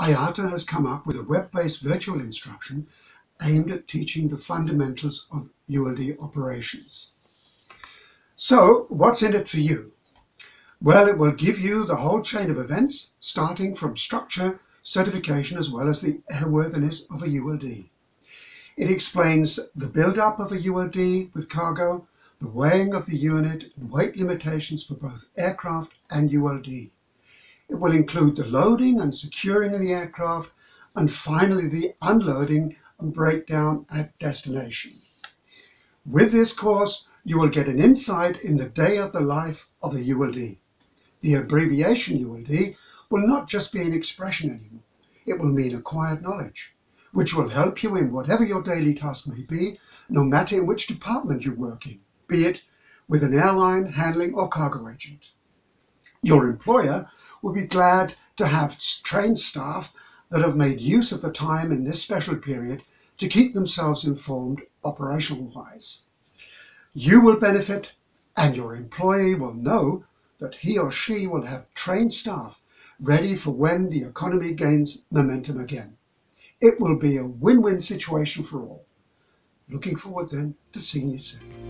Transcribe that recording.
IATA has come up with a web-based virtual instruction aimed at teaching the fundamentals of ULD operations. So, what's in it for you? Well, it will give you the whole chain of events, starting from structure, certification, as well as the airworthiness of a ULD. It explains the build-up of a ULD with cargo, the weighing of the unit, and weight limitations for both aircraft and ULD. It will include the loading and securing of the aircraft, and finally the unloading and breakdown at destination. With this course, you will get an insight in the day of the life of a ULD. The abbreviation ULD will not just be an expression anymore. It will mean acquired knowledge, which will help you in whatever your daily task may be, no matter in which department you work in, be it with an airline, handling, or cargo agent. Your employer will be glad to have trained staff that have made use of the time in this special period to keep themselves informed operational wise. You will benefit and your employee will know that he or she will have trained staff ready for when the economy gains momentum again. It will be a win-win situation for all. Looking forward then to seeing you soon.